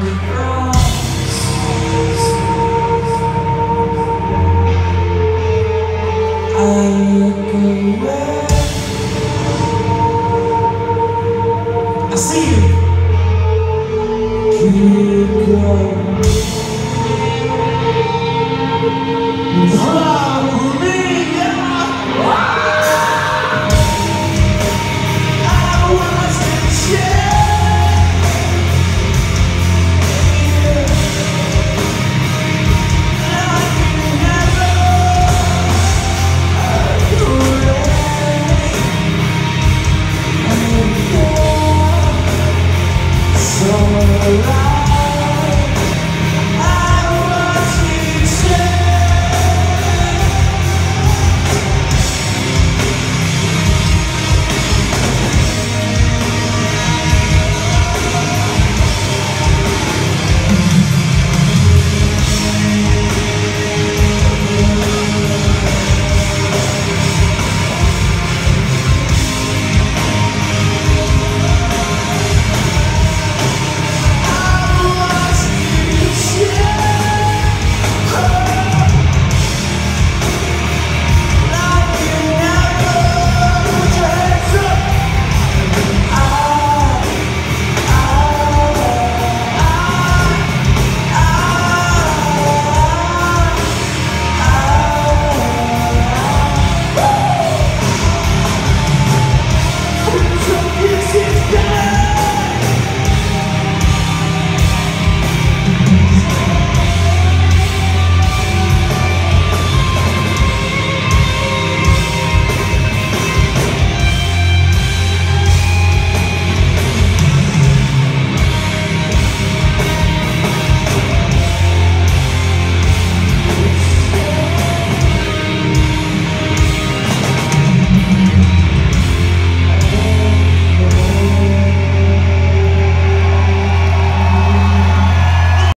Keep going.